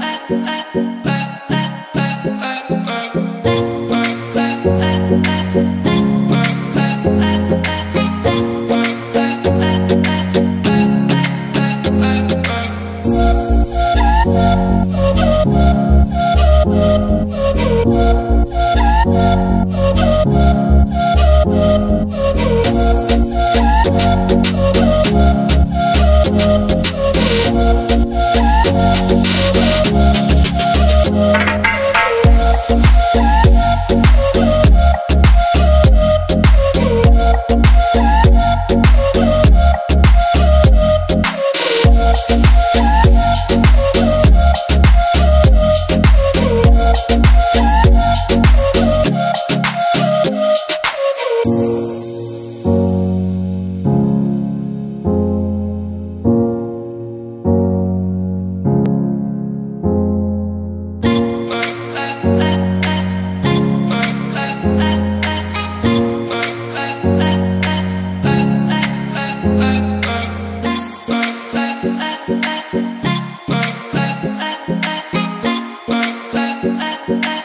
Bye. Bye.